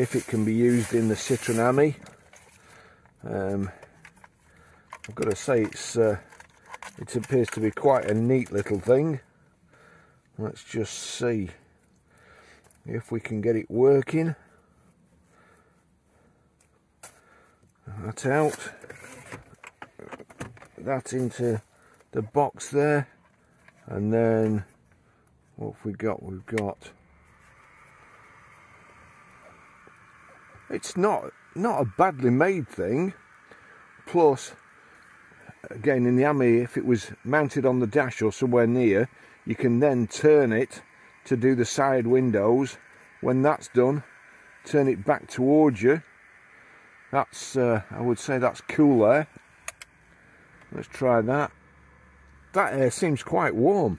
if it can be used in the Citroen Ami. Um, I've got to say it's uh, it appears to be quite a neat little thing. Let's just see if we can get it working. That out. That into the box there. And then what have we got? We've got it's not not a badly made thing. Plus, again in the Ami, if it was mounted on the dash or somewhere near, you can then turn it to do the side windows. When that's done, turn it back towards you. That's, uh, I would say that's cool there. Let's try that. That air seems quite warm.